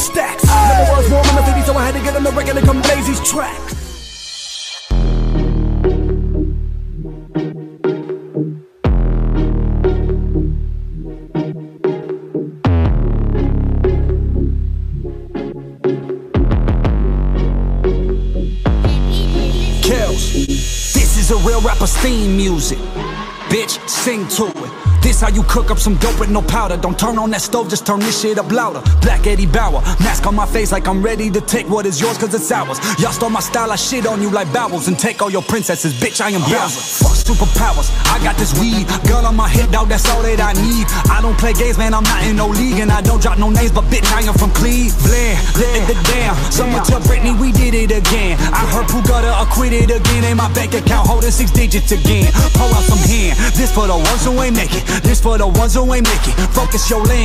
stacks. Never was warm in the city, so I had to get on the record and come tracks. Kills. This is a real rapper's theme music. Bitch, sing to it. This how you cook up some dope with no powder. Don't turn on that stove, just turn this shit up louder. Black Eddie Bauer, mask on my face like I'm ready to take what is yours cause it's ours. Y'all stole my style, I shit on you like bowels and take all your princesses. Bitch, I am Bowser. Fuck superpowers, I got this weed. Gun on my head, dog, that's all that I need. I don't play games, man, I'm not in no league. And I don't drop no names, but bitch, I am from Cleveland. Let the damn. Someone tell Britney we did it again. I heard Gutter acquitted again. And my bank account holding six digits again. Pull out some hand. This for the ones who ain't make it. This for the ones who ain't make it. Focus your land.